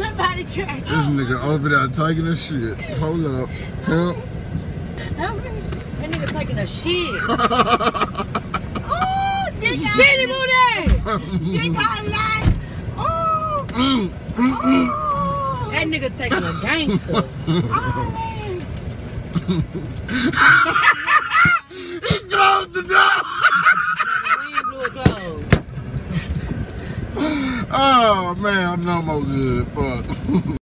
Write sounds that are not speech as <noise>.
Look by the track. This nigga over there taking a shit. Hold up. Pimp. That nigga taking a shit. Oh, dick Shitty booty! Dick out Oh, Mm, mm, mm. oh. That nigga taking a gangster. <laughs> Oh, man. <laughs> He closed the door. <laughs> Oh man, I'm no more good. Fuck. <laughs>